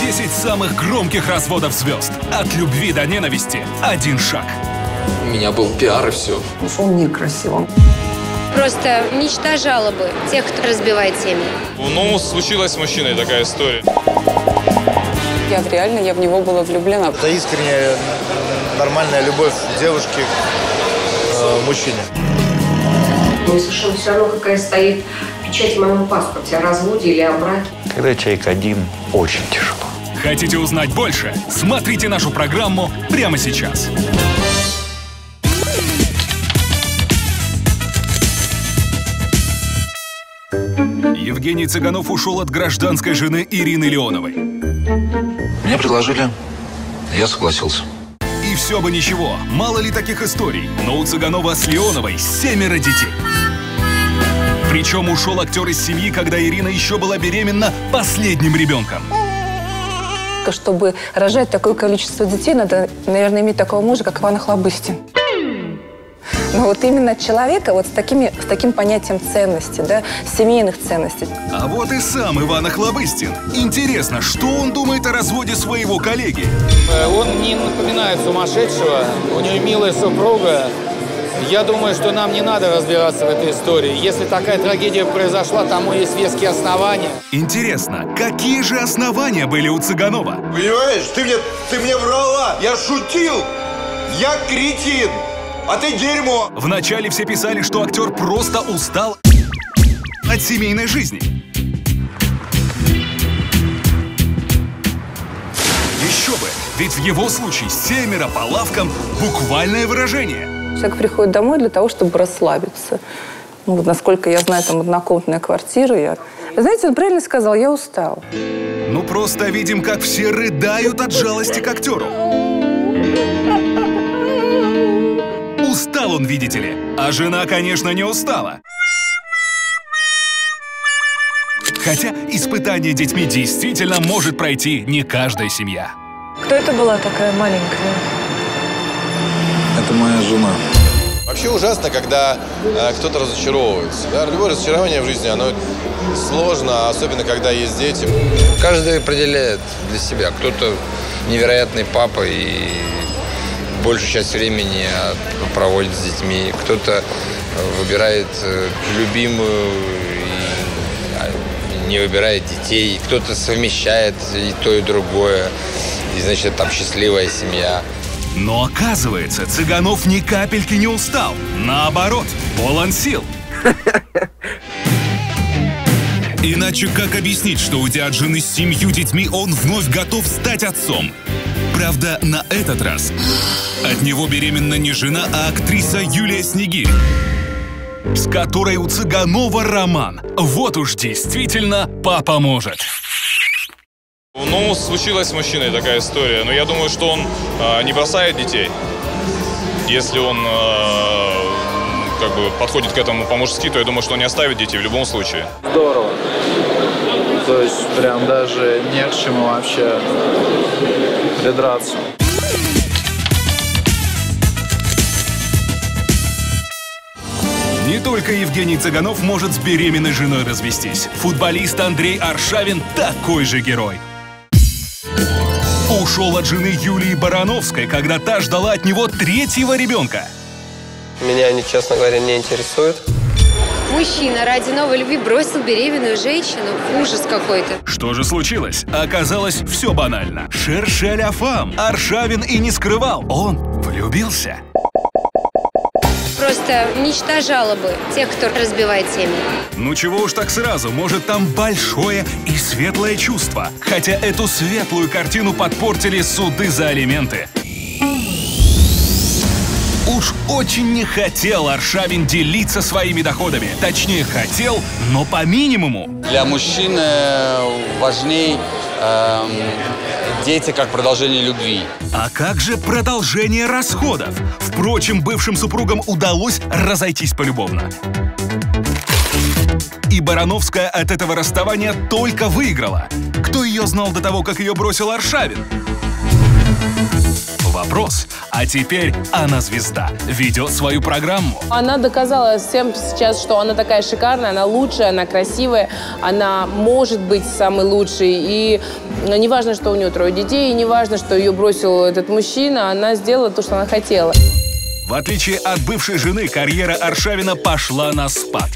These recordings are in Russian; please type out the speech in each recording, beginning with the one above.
Десять самых громких разводов звезд. От любви до ненависти. Один шаг. У меня был пиар и все. Уж он некрасивым. Просто мечта жалобы тех, кто разбивает семьи. Ну, случилась с мужчиной такая история. Я реально, я в него была влюблена. Это искренняя, нормальная любовь девушки к э, мужчине. Мне совершенно все равно, какая стоит печать в моем паспорте, о разводе или о браке. Когда человек один, очень тяжело. Хотите узнать больше? Смотрите нашу программу прямо сейчас. Евгений Цыганов ушел от гражданской жены Ирины Леоновой. Мне предложили, я согласился. Все бы ничего, мало ли таких историй, но у Цыганова с Леоновой семеро детей. Причем ушел актер из семьи, когда Ирина еще была беременна последним ребенком. Чтобы рожать такое количество детей, надо, наверное, иметь такого мужа, как Иван Охлобыстин. Но вот именно человека вот с, такими, с таким понятием ценности, да, семейных ценностей. А вот и сам Иван Охлобыстин. Интересно, что он думает о разводе своего коллеги? Э, Он не напоминает сумасшедшего, у него милая супруга. Я думаю, что нам не надо разбираться в этой истории. Если такая трагедия произошла, тому есть веские основания. Интересно, какие же основания были у Цыганова? Понимаешь, ты мне, ты мне врала, я шутил, я кретин, а ты дерьмо. Вначале все писали, что актер просто устал от семейной жизни. Еще бы, ведь в его случае семеро по лавкам – буквальное выражение. Человек приходит домой для того, чтобы расслабиться. Ну, вот насколько я знаю, там однокомнатная квартира. Я... Знаете, он правильно сказал, я устал. Ну просто видим, как все рыдают от жалости к актеру. Устал он, видите ли. А жена, конечно, не устала. Хотя испытание детьми действительно может пройти не каждая семья. Кто это была такая маленькая? Это моя жена. Вообще ужасно, когда э, кто-то разочаровывается. Да? Любое разочарование в жизни, оно сложно, особенно когда есть дети. Каждый определяет для себя. Кто-то невероятный папа и большую часть времени э, проводит с детьми. Кто-то э, выбирает э, любимую и а, не выбирает детей. Кто-то совмещает и то, и другое. И, значит, там счастливая семья. Но оказывается, Цыганов ни капельки не устал. Наоборот, полон сил. Иначе как объяснить, что уйдя от жены с семью детьми, он вновь готов стать отцом? Правда, на этот раз от него беременна не жена, а актриса Юлия Снегирь, с которой у Цыганова роман. Вот уж действительно папа может. Ну, случилась с мужчиной такая история. Но я думаю, что он э, не бросает детей. Если он э, как бы подходит к этому по-мужски, то я думаю, что он не оставит детей в любом случае. Здорово. То есть прям даже не к чему вообще придраться. Не только Евгений Цыганов может с беременной женой развестись. Футболист Андрей Аршавин такой же герой. Ушел от жены Юлии Барановской, когда та ждала от него третьего ребенка. Меня они, честно говоря, не интересуют. Мужчина ради новой любви бросил беременную женщину. Ужас какой-то. Что же случилось? Оказалось, все банально. Шершеля фам. Аршавин и не скрывал. Он влюбился. Просто мечта жалобы тех, кто разбивает семьи. Ну чего уж так сразу, может там большое и светлое чувство. Хотя эту светлую картину подпортили суды за алименты. Уж очень не хотел Аршавин делиться своими доходами. Точнее, хотел, но по минимуму. Для мужчин важней эм, дети как продолжение любви. А как же продолжение расходов? Впрочем, бывшим супругам удалось разойтись полюбовно. И Барановская от этого расставания только выиграла. Кто ее знал до того, как ее бросил Аршавин? Вопрос, А теперь она звезда, ведет свою программу. Она доказала всем сейчас, что она такая шикарная, она лучшая, она красивая, она может быть самой лучшей. И не важно, что у нее трое детей, и не важно, что ее бросил этот мужчина, она сделала то, что она хотела. В отличие от бывшей жены, карьера Аршавина пошла на спад.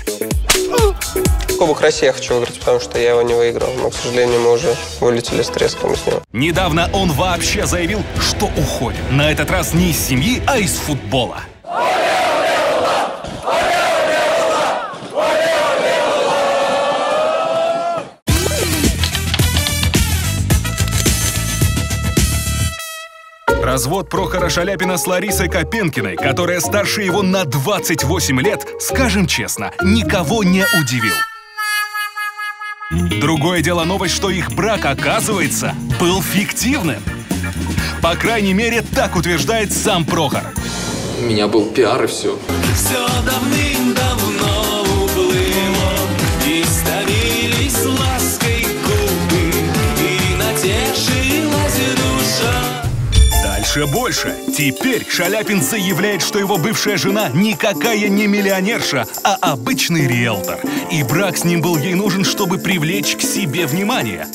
Кубок России я хочу выиграть, потому что я его не выиграл. Но, к сожалению, мы уже вылетели с треском из него. Недавно он вообще заявил, что уходит. На этот раз не из семьи, а из футбола. Развод Прохора Шаляпина с Ларисой Копенкиной, которая старше его на 28 лет, скажем честно, никого не удивил. Другое дело новость, что их брак, оказывается, был фиктивным. По крайней мере, так утверждает сам Прохор. У меня был пиар и все. Все давным-давно Дальше больше. Теперь Шаляпин заявляет, что его бывшая жена никакая не миллионерша, а обычный риэлтор. И брак с ним был ей нужен, чтобы привлечь к себе внимание.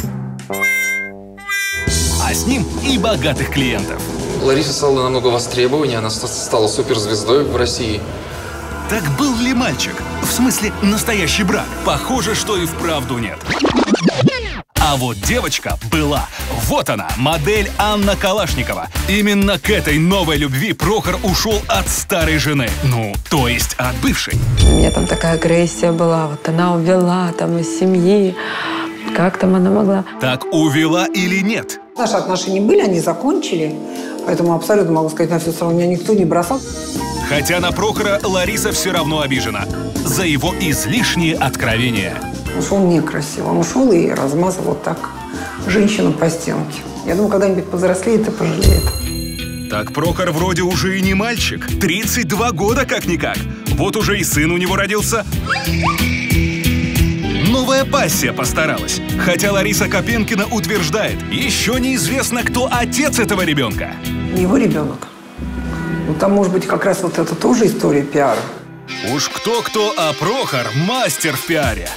А с ним и богатых клиентов. Лариса стала намного востребованнее, она ста- стала суперзвездой в России. Так был ли мальчик? В смысле, настоящий брак? Похоже, что и вправду нет. А вот девочка была. Вот она, модель Анна Калашникова. Именно к этой новой любви Прохор ушел от старой жены. Ну, то есть от бывшей. У меня там такая агрессия была. Вот она увела там из семьи. Как там она могла? Так увела или нет? Наши отношения были, они закончили. Поэтому абсолютно могу сказать на все сразу, меня никто не бросал. Хотя на Прохора Лариса все равно обижена. За его излишние откровения. Ушел некрасиво. Он ушел и размазал вот так женщину по стенке. Я думаю, когда-нибудь повзрослеет и пожалеет. Так Прохор вроде уже и не мальчик. 32 года как-никак. Вот уже и сын у него родился. Новая пассия постаралась. Хотя Лариса Копенкина утверждает, еще неизвестно, кто отец этого ребенка. Его ребенок. Ну, там, может быть, как раз вот это тоже история пиара. Уж кто-кто, а Прохор – мастер в пиаре.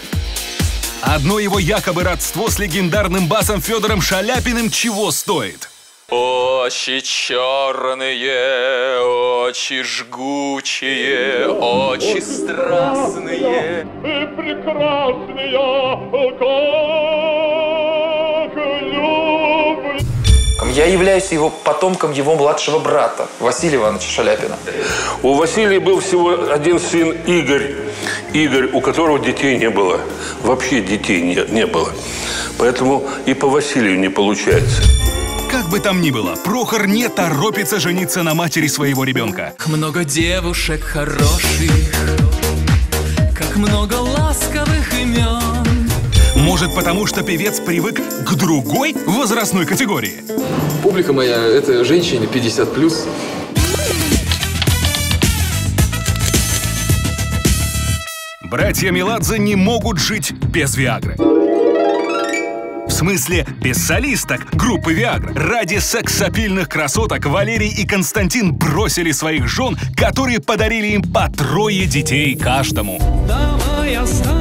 Одно его якобы родство с легендарным басом Федором Шаляпиным чего стоит? Очи черные, очи жгучие, очи страстные. И прекрасные, Я являюсь его потомком его младшего брата, Василия Ивановича Шаляпина. У Василия был всего один сын Игорь. Игорь, у которого детей не было. Вообще детей не, не было. Поэтому и по Василию не получается. Как бы там ни было, Прохор не торопится жениться на матери своего ребенка. Как много девушек хороших, как много ласковых имен. Может, потому что певец привык к другой возрастной категории? Публика моя – это женщины 50+. плюс. Братья Меладзе не могут жить без Виагры. В смысле, без солисток группы Виагра. Ради сексапильных красоток Валерий и Константин бросили своих жен, которые подарили им по трое детей каждому. Давай останемся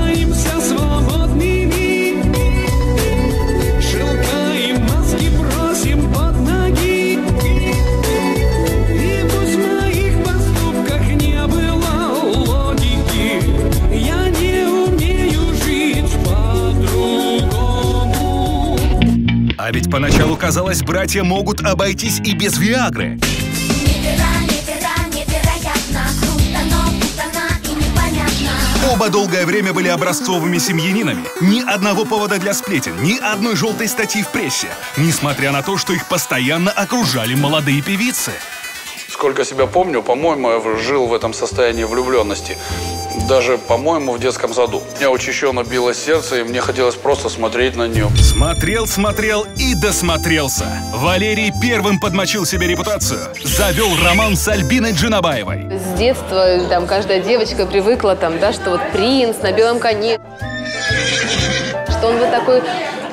поначалу казалось, братья могут обойтись и без Виагры. Оба долгое время были образцовыми семьянинами. Ни одного повода для сплетен, ни одной желтой статьи в прессе. Несмотря на то, что их постоянно окружали молодые певицы. Сколько себя помню, по-моему, я жил в этом состоянии влюбленности. Даже, по-моему, в детском саду. У меня учащенно билось сердце, и мне хотелось просто смотреть на нее. Смотрел, смотрел и досмотрелся. Валерий первым подмочил себе репутацию. Завел роман с Альбиной Джинабаевой. С детства там каждая девочка привыкла, там, да, что вот принц на белом коне. Что он вот такой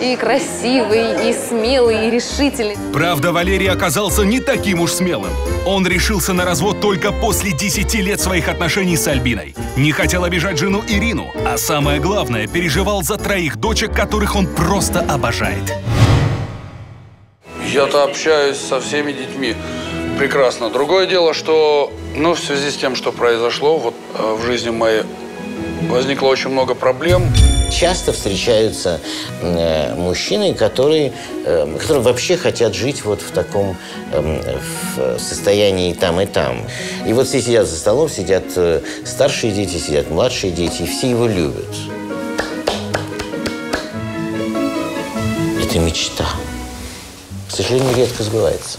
и красивый, и смелый, и решительный. Правда, Валерий оказался не таким уж смелым. Он решился на развод только после 10 лет своих отношений с Альбиной. Не хотел обижать жену Ирину, а самое главное, переживал за троих дочек, которых он просто обожает. Я-то общаюсь со всеми детьми прекрасно. Другое дело, что, ну, в связи с тем, что произошло вот э, в жизни моей, возникло очень много проблем. Часто встречаются э, мужчины, которые, э, которые вообще хотят жить вот в таком э, в состоянии и там, и там. И вот все сидят за столом, сидят э, старшие дети, сидят младшие дети, и все его любят. Это мечта. К сожалению, редко сбывается.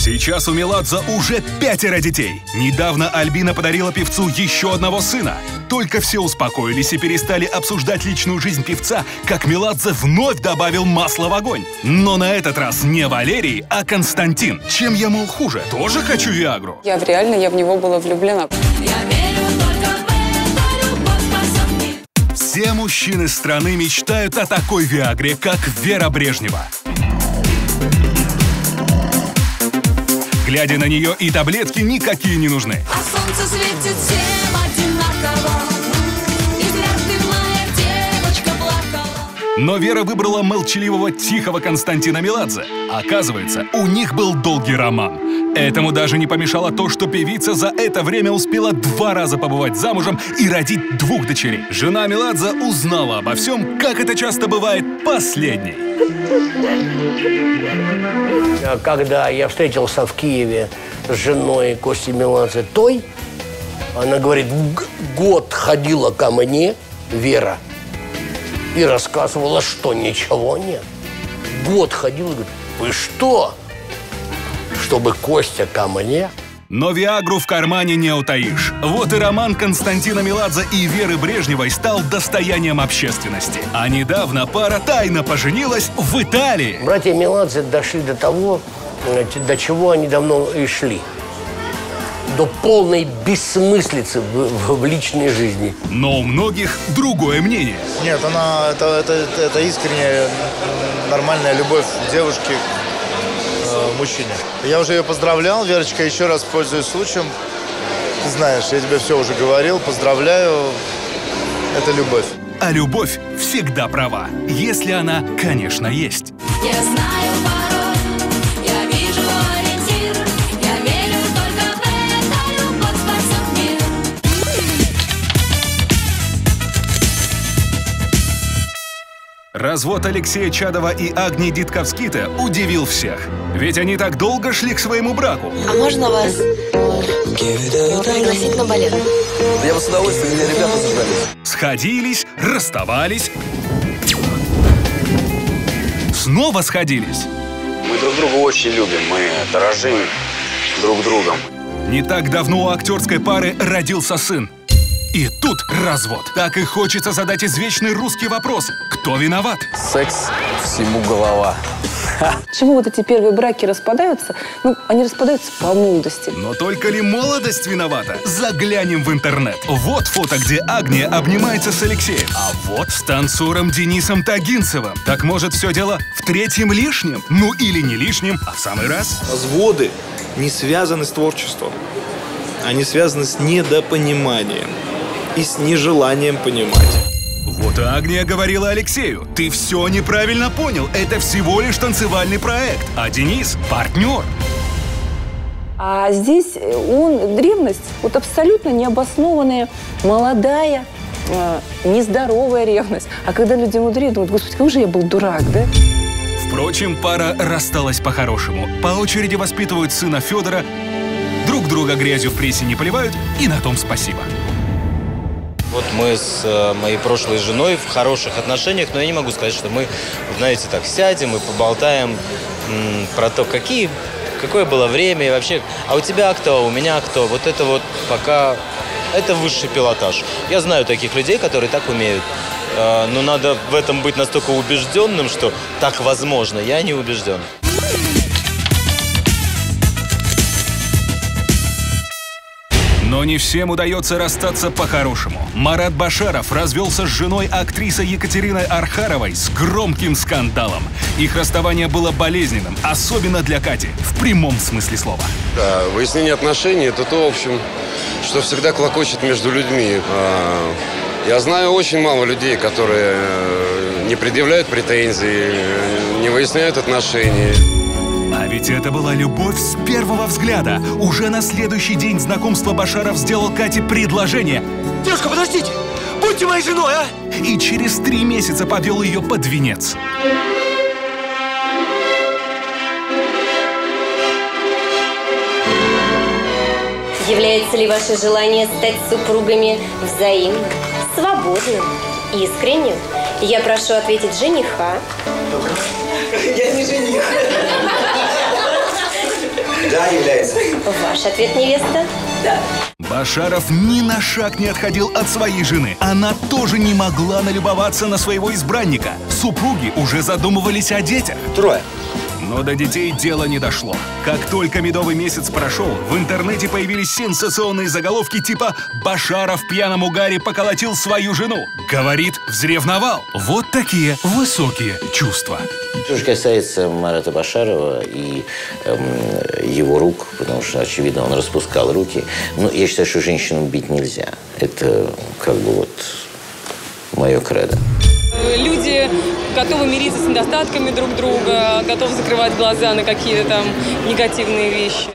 Сейчас у Меладзе уже пятеро детей. Недавно Альбина подарила певцу еще одного сына. Только все успокоились и перестали обсуждать личную жизнь певца, как Меладзе вновь добавил масло в огонь. Но на этот раз не Валерий, а Константин. Чем я, мол, хуже? Тоже хочу Виагру? Я в реально, я в него была влюблена. Все мужчины страны мечтают о такой Виагре, как Вера Брежнева. Глядя на нее, и таблетки никакие не нужны. А солнце светит всем одинаково Но Вера выбрала молчаливого, тихого Константина Меладзе. Оказывается, у них был долгий роман. Этому даже не помешало то, что певица за это время успела два раза побывать замужем и родить двух дочерей. Жена Меладзе узнала обо всем, как это часто бывает, последней. Когда я встретился в Киеве с женой Кости Меладзе той, она говорит, «Г- год ходила ко мне, Вера, и рассказывала, что ничего нет. Год ходила, говорит, вы что? Чтобы Костя ко мне? Но Виагру в кармане не утаишь. Вот и роман Константина Меладзе и Веры Брежневой стал достоянием общественности. А недавно пара тайно поженилась в Италии. Братья Меладзе дошли до того, до чего они давно и шли. До полной бессмыслицы в, в- в личной жизни. Но у многих другое мнение. Нет, она это, это, это, искренняя, нормальная любовь девушки к мужчине. Я уже ее поздравлял, Верочка, еще раз пользуясь случаем. Ты знаешь, я тебе все уже говорил, поздравляю. Это любовь. А любовь всегда права, если она, конечно, есть. Я знаю пароль, Развод Алексея Чадова и Агнии Дитковскита удивил всех. Ведь они так долго шли к своему браку. А можно вас пригласить на балет? Я бы с удовольствием, где ребята заждались. Сходились, расставались. Снова сходились. Мы друг друга очень любим, мы дорожим друг другом. Не так давно у актерской пары родился сын. И тут развод. Так и хочется задать извечный русский вопрос. Кто виноват? Секс всему голова. Почему вот эти первые браки распадаются? Ну, они распадаются по молодости. Но только ли молодость виновата? Заглянем в интернет. Вот фото, где Агния обнимается с Алексеем. А вот с танцором Денисом Тагинцевым. Так может все дело в третьем лишнем? Ну или не лишнем, а в самый раз? Разводы не связаны с творчеством. Они связаны с недопониманием и с нежеланием понимать. Вот Агния говорила Алексею, ты все неправильно понял, это всего лишь танцевальный проект, а Денис – партнер. А здесь э, он, древность, вот абсолютно необоснованная, молодая, э, нездоровая ревность. А когда люди мудрее, думают, господи, какой же я был дурак, да? Впрочем, пара рассталась по-хорошему. По очереди воспитывают сына Федора, друг друга грязью в прессе не поливают, и на том спасибо. Вот мы с э, моей прошлой женой в хороших отношениях, но я не могу сказать, что мы, знаете, так сядем и поболтаем про то, какие, какое было время и вообще, а у тебя кто, у меня кто. Вот это вот пока, это высший пилотаж. Я знаю таких людей, которые так умеют. Э, Но надо в этом быть настолько убежденным, что так возможно. Я не убежден. Но не всем удается расстаться по-хорошему. Марат Башаров развелся с женой актрисы Екатериной Архаровой с громким скандалом. Их расставание было болезненным, особенно для Кати, в прямом смысле слова. Да, выяснение отношений – это то, в общем, что всегда клокочет между людьми. А, Я знаю очень мало людей, которые э, не предъявляют претензий, э, не выясняют отношения. Ведь это была любовь с первого взгляда. Уже на следующий день знакомства Башаров сделал Кате предложение. Девушка, подождите! Будьте моей женой, а! И через три месяца повел ее под венец. Является ли ваше желание стать супругами взаимным, свободным, искренним? Я прошу ответить жениха. Я не жених. Да, является. Ваш ответ, невеста? Да. Башаров ни на шаг не отходил от своей жены. Она тоже не могла налюбоваться на своего избранника. Супруги уже задумывались о детях. Трое. Но до детей дело не дошло. Как только медовый месяц прошел, в интернете появились сенсационные заголовки типа «Башаров в пьяном угаре поколотил свою жену». Говорит, взревновал. Вот такие высокие чувства. Что же касается Марата Башарова и эм, его рук, потому что, очевидно, он распускал руки, ну, я считаю, что женщину бить нельзя. Это как бы вот мое кредо. Люди готовы мириться с недостатками друг друга, готовы закрывать глаза на какие-то там негативные вещи.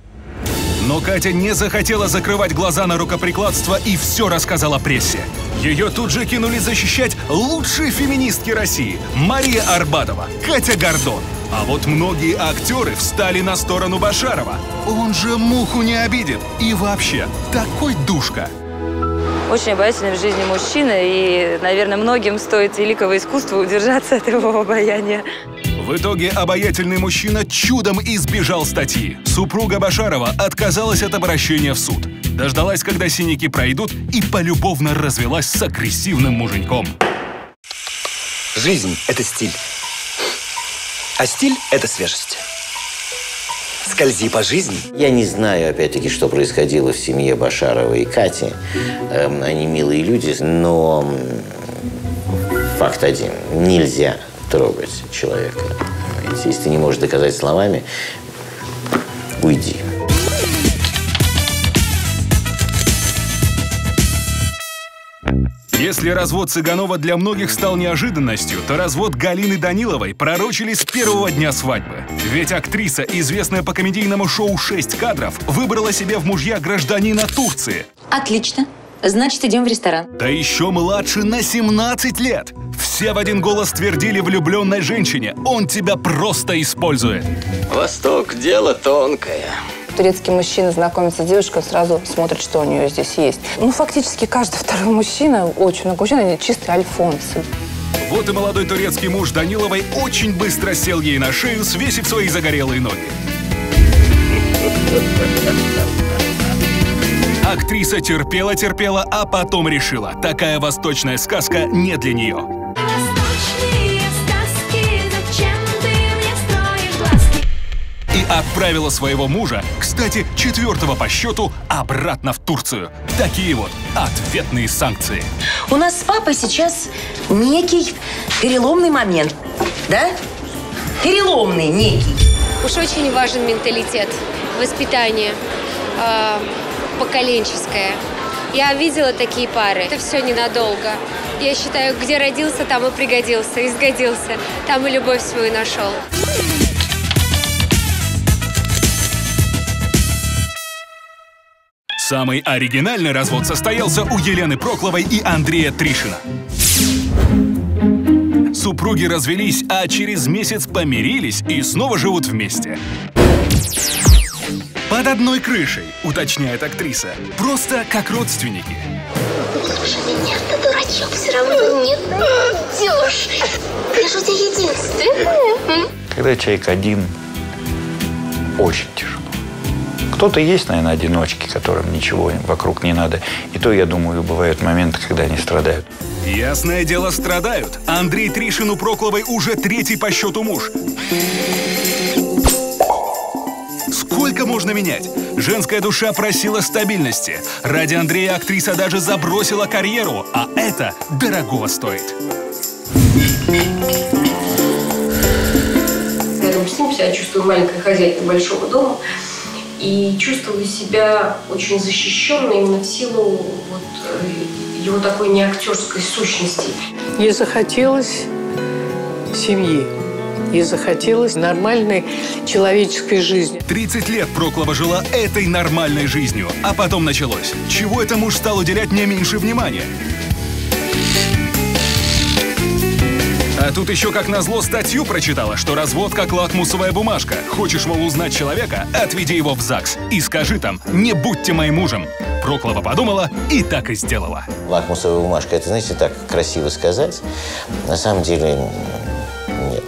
Но Катя не захотела закрывать глаза на рукоприкладство и все рассказала прессе. Ее тут же кинули защищать лучшие феминистки России Мария Арбатова, Катя Гордон. А вот многие актеры встали на сторону Башарова. Он же муху не обидит. И вообще, такой душка. Очень обаятельный в жизни мужчина, и, наверное, многим стоит великого искусства удержаться от его обаяния. В итоге обаятельный мужчина чудом избежал статьи. Супруга Башарова отказалась от обращения в суд. Дождалась, когда синяки пройдут, и полюбовно развелась с агрессивным муженьком. Жизнь – это стиль. А стиль – это свежесть. Скользи по жизни. Я не знаю, опять-таки, что происходило в семье Башарова и Кати. Эм, они милые люди, но факт один. Нельзя трогать человека. Если ты не можешь доказать словами, уйди. Если развод Цыганова для многих стал неожиданностью, то развод Галины Даниловой пророчили с первого дня свадьбы. Ведь актриса, известная по комедийному шоу «Шесть кадров», выбрала себе в мужья гражданина Турции. Отлично. Значит, идем в ресторан. Да еще младше на 17 лет. Все в один голос твердили влюбленной женщине, он тебя просто использует. Восток – дело тонкое. Турецкий мужчина знакомится с девушкой, сразу смотрит, что у нее здесь есть. Ну, фактически каждый второй мужчина, очень много мужчин, они чистые альфонсы. Вот и молодой турецкий муж Даниловой очень быстро сел ей на шею, свесив свои загорелые ноги. Актриса терпела-терпела, а потом решила, такая восточная сказка не для нее. Отправила своего мужа, кстати, четвертого по счету, обратно в Турцию. Такие вот ответные санкции. У нас с папой сейчас некий переломный момент, да? Переломный некий. Уж очень важен менталитет, воспитание э, поколенческое. Я видела такие пары. Это все ненадолго. Я считаю, где родился, там и пригодился, и сгодился. Там и любовь свою нашел. Самый оригинальный развод состоялся у Елены Прокловой и Андрея Тришина. Супруги развелись, а через месяц помирились и снова живут вместе. Под одной крышей, уточняет актриса. Просто как родственники. Слушай меня, ты дурачок, все равно не найдешь. Я же у тебя единственная. Когда человек один, очень тяжело. Кто-то есть, наверное, одиночки, которым ничего вокруг не надо. И то, я думаю, бывают моменты, когда они страдают. Ясное дело, страдают. Андрей Тришин у Прокловой уже третий по счету муж. Сколько можно менять? Женская душа просила стабильности. Ради Андрея актриса даже забросила карьеру, а это дорогого стоит. Рядом с ним себя чувствую маленькой хозяйкой большого дома и чувствую себя очень защищенной именно в силу вот, э, его такой неактерской сущности. Ей захотелось семьи. Ей захотелось нормальной человеческой жизни. 30 лет Проклова жила этой нормальной жизнью, а потом началось. Чего это муж стал уделять не меньше внимания? А тут еще как назло статью прочитала, что развод как лакмусовая бумажка. Хочешь, мол, узнать человека, отведи его в ЗАГС и скажи там «Не будьте моим мужем». Проклова подумала и так и сделала. Лакмусовая бумажка, это, знаете, так красиво сказать. На самом деле.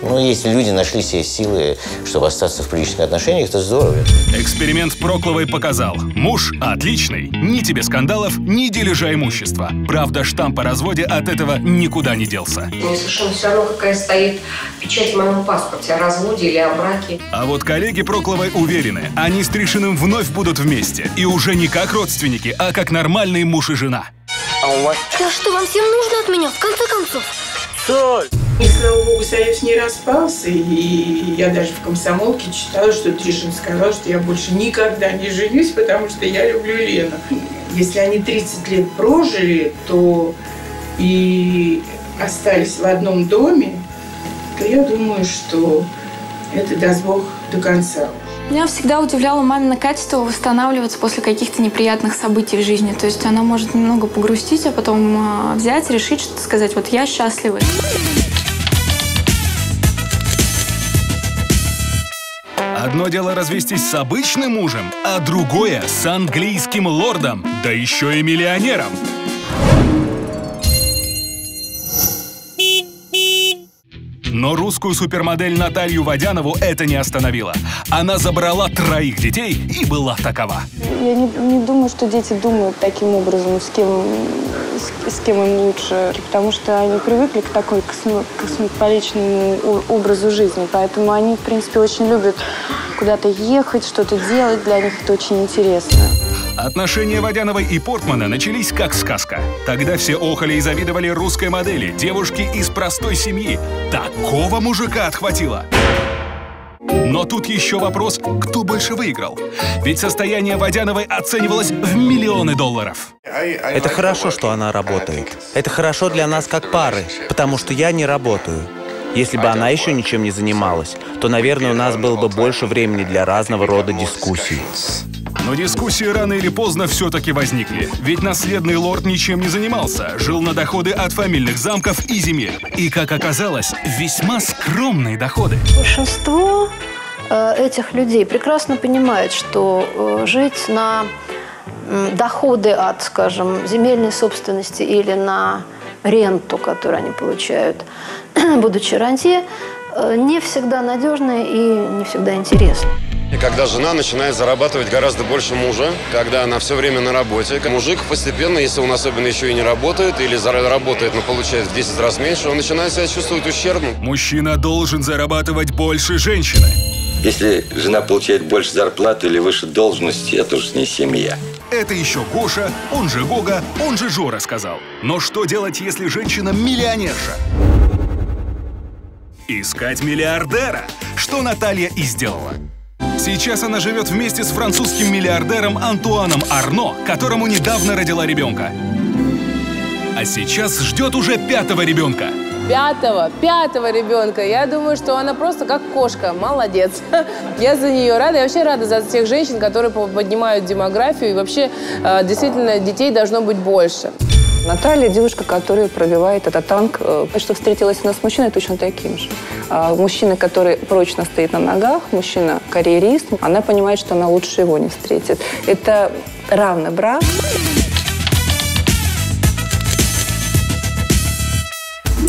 Ну, если люди нашли себе силы, чтобы остаться в приличных отношениях, это здорово. Эксперимент Прокловой показал. Муж отличный. Ни тебе скандалов, ни дележа имущества. Правда, штамп о разводе от этого никуда не делся. Мне совершенно все равно, какая стоит печать в моем паспорте о разводе или о браке. А вот коллеги Прокловой уверены, они с Тришиным вновь будут вместе. И уже не как родственники, а как нормальные муж и жена. Да что вам всем нужно от меня, в конце концов? Соль! И слава богу, союз не распался, и я даже в комсомолке читала, что Тришин сказал, что я больше никогда не женюсь, потому что я люблю Лену. Если они 30 лет прожили, то и остались в одном доме, то я думаю, что это даст Бог до конца. Меня всегда удивляло мамино качество восстанавливаться после каких-то неприятных событий в жизни. То есть она может немного погрустить, а потом а, взять, решить, что сказать, вот я счастлива. Одно дело развестись с обычным мужем, а другое с английским лордом, да еще и миллионером. Но русскую супермодель Наталью Водянову это не остановило. Она забрала троих детей и была такова. Я не, не думаю, что дети думают таким образом, с кем, с, с кем им лучше, потому что они привыкли к такой космо- образу жизни, поэтому они, в принципе, очень любят куда-то ехать, что-то делать, для них это очень интересно. Отношения Водяновой и Портмана начались как сказка. Тогда все охали и завидовали русской модели, девушке из простой семьи. Такого мужика отхватило. Но тут еще вопрос, кто больше выиграл. Ведь состояние Водяновой оценивалось в миллионы долларов. Это хорошо, что она работает. Это хорошо для нас как пары, потому что я не работаю. Если бы она еще ничем не занималась, то, наверное, у нас было бы больше времени для разного рода дискуссий. Но дискуссии рано или поздно все-таки возникли. Ведь наследный лорд ничем не занимался, жил на доходы от фамильных замков и земель. И, как оказалось, весьма скромные доходы. Большинство э, этих людей прекрасно понимает, что э, жить на доходы от, скажем, земельной собственности или на ренту, которую они получают, будучи рантье, э, не всегда надежно и не всегда интересно. И когда жена начинает зарабатывать гораздо больше мужа, когда она все время на работе, мужик постепенно, если он особенно еще и не работает, или работает, но получает в 10 раз меньше, он начинает себя чувствовать ущербным. Мужчина должен зарабатывать больше женщины. Если жена получает больше зарплаты или выше должности, это уж не семья. Это еще Гоша, он же Гога, он же Жора сказал. Но что делать, если женщина миллионерша? Искать миллиардера, что Наталья и сделала. Сейчас она живет вместе с французским миллиардером Антуаном Арно, которому недавно родила ребенка. А сейчас ждет уже пятого ребенка. Пятого, пятого ребенка. Я думаю, что она просто как кошка. Молодец. Я за нее рада. Я вообще рада за тех женщин, которые по- поднимают демографию. И вообще, э, действительно, детей должно быть больше. Наталья девушка, которая пробивает этот танк, э, что встретилась она с мужчиной точно таким же. А Мужчина, который прочно стоит на ногах, мужчина карьерист, она понимает, что она лучше его не встретит. Это равный брак.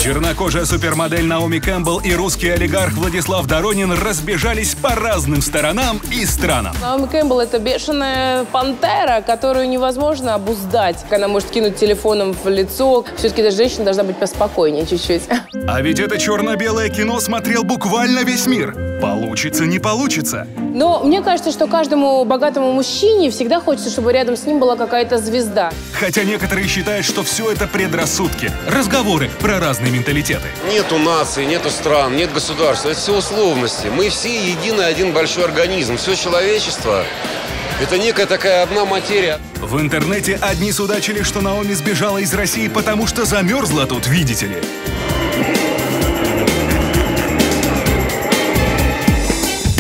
Чернокожая супермодель Наоми Кэмпбелл и русский олигарх Владислав Доронин разбежались по разным сторонам и странам. Наоми Кэмпбелл – это бешеная пантера, которую невозможно обуздать. Она может кинуть телефоном в лицо. Все-таки эта женщина должна быть поспокойнее чуть-чуть. А ведь это черно-белое кино смотрел буквально весь мир. Получится, не получится. Но мне кажется, что каждому богатому мужчине всегда хочется, чтобы рядом с ним была какая-то звезда. Хотя некоторые считают, что все это предрассудки, разговоры про разные менталитеты. Нету наций, нету стран, нет государства. Это все условности. Мы все единый один большой организм. Все человечество – это некая такая одна материя. В интернете одни судачили, что Наоми сбежала из России, потому что замерзла тут, видите ли.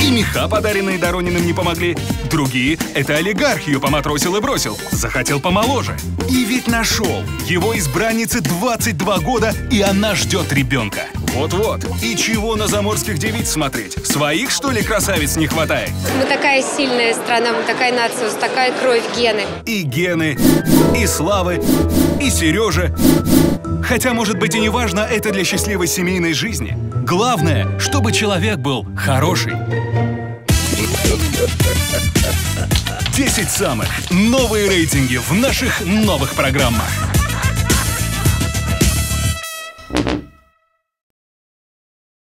И меха, подаренные Дорониным, не помогли. Другие — это олигарх ее поматросил и бросил. Захотел помоложе. И ведь нашел. Его избраннице 22 года, и она ждет ребенка. Вот-вот. И чего на заморских девиц смотреть? Своих, что ли, красавиц не хватает? Мы такая сильная страна, мы такая нация, у нас такая кровь, гены. И Гены, и Славы, и Сережи. Хотя, может быть, и не важно это для счастливой семейной жизни. Главное, чтобы человек был хороший. 10 самых новые рейтинги в наших новых программах.